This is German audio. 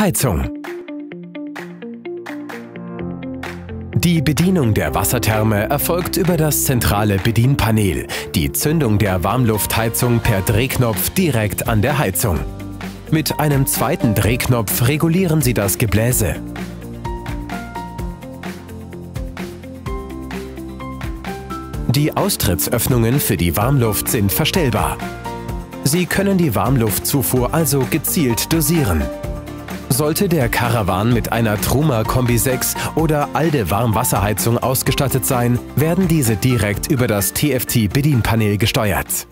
Heizung. Die Bedienung der Wassertherme erfolgt über das zentrale Bedienpanel, die Zündung der Warmluftheizung per Drehknopf direkt an der Heizung. Mit einem zweiten Drehknopf regulieren Sie das Gebläse. Die Austrittsöffnungen für die Warmluft sind verstellbar. Sie können die Warmluftzufuhr also gezielt dosieren. Sollte der Caravan mit einer Truma Kombi 6 oder Alde Warmwasserheizung ausgestattet sein, werden diese direkt über das TFT-Bedienpanel gesteuert.